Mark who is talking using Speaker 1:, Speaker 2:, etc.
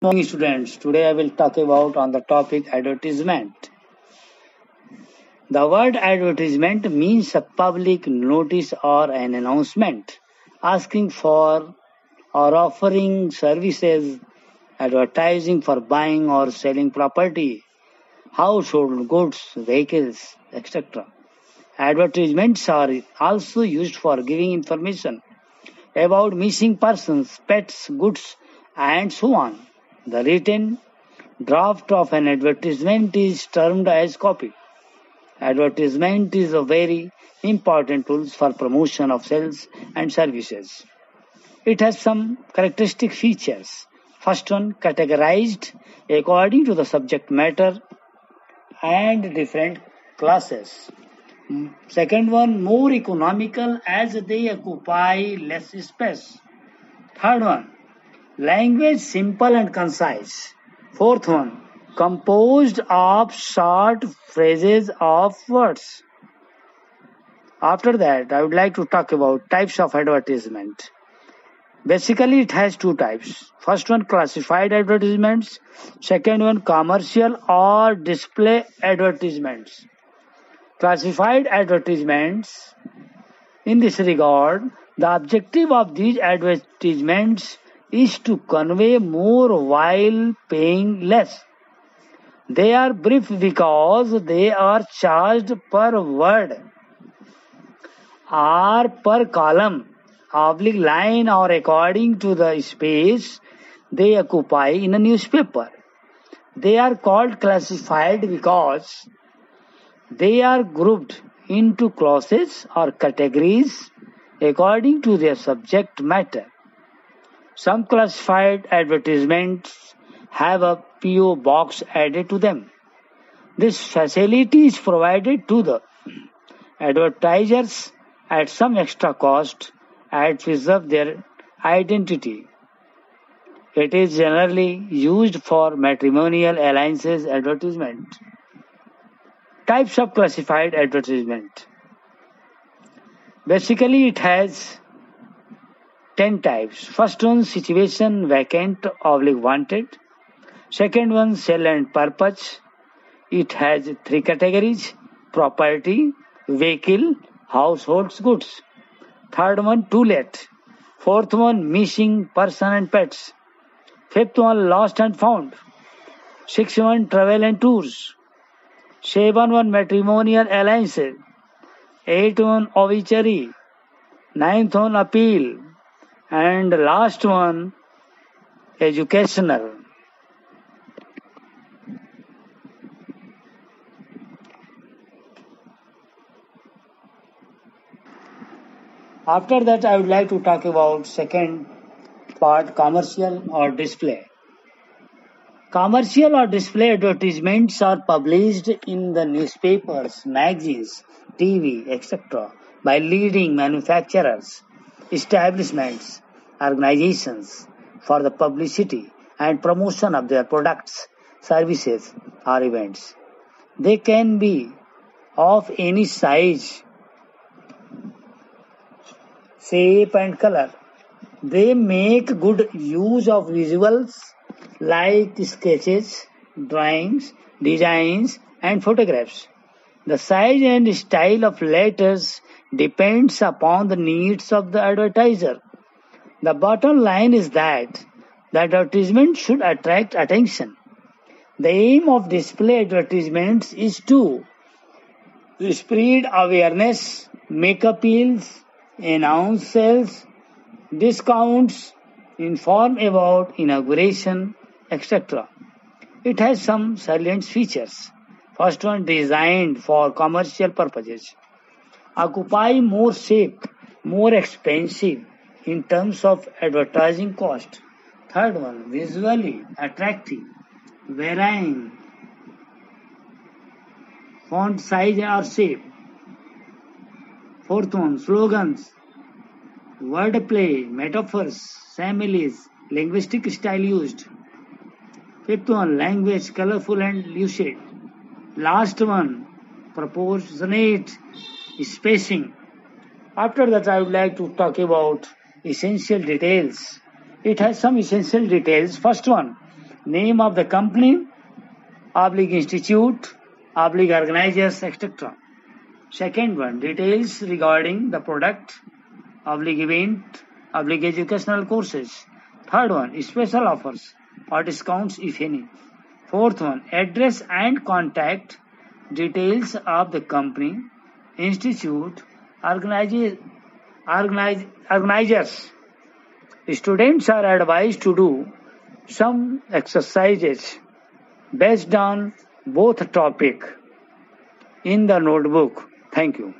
Speaker 1: morning students. Today i will talk about on the topic advertisement. The word advertisement means a public notice or an announcement asking for or offering services advertising for buying or selling property household goods vehicles etc advertisements are also used for giving information about missing persons pets goods and so on the written draft of an advertisement is termed as copy. Advertisement is a very important tool for promotion of sales and services. It has some characteristic features. First one, categorized according to the subject matter and different classes. Mm. Second one, more economical as they occupy less space. Third one, Language simple and concise. Fourth one, composed of short phrases of words. After that, I would like to talk about types of advertisement. Basically, it has two types. First one, classified advertisements. Second one, commercial or display advertisements. Classified advertisements. In this regard, the objective of these advertisements is to convey more while paying less. They are brief because they are charged per word or per column, oblique line or according to the space they occupy in a newspaper. They are called classified because they are grouped into clauses or categories according to their subject matter. Some classified advertisements have a PO box added to them. This facility is provided to the advertisers at some extra cost and preserve their identity. It is generally used for matrimonial alliances advertisement. Types of classified advertisement. Basically, it has 10 types. First one, situation vacant oblique wanted. Second one, sale and purpose. It has three categories, property, vehicle, household goods. Third one, to let. Fourth one, missing person and pets. Fifth one, lost and found. Sixth one, travel and tours. Seven one, matrimonial alliances. Eight one, obituary. Ninth one, appeal and last one educational. After that i would like to talk about second part commercial or display. Commercial or display advertisements are published in the newspapers magazines tv etc by leading manufacturers establishments, organizations for the publicity and promotion of their products, services, or events. They can be of any size, shape, and color. They make good use of visuals like sketches, drawings, designs, and photographs. The size and style of letters depends upon the needs of the advertiser. The bottom line is that the advertisement should attract attention. The aim of display advertisements is to spread awareness, make appeals, announce sales, discounts, inform about inauguration, etc. It has some salient features. First one designed for commercial purposes occupy more shape, more expensive in terms of advertising cost. Third one, visually attractive, varying font size or shape. Fourth one, slogans, wordplay, metaphors, similes, linguistic style used. Fifth one, language colorful and lucid. Last one, proportionate spacing. After that, I would like to talk about essential details. It has some essential details. First one, name of the company, oblique institute, oblique organizers, etc. Second one, details regarding the product, oblique event, oblique educational courses. Third one, special offers or discounts if any. Fourth one, address and contact details of the company, institute, organize, organize, organizers. Students are advised to do some exercises based on both topic in the notebook. Thank you.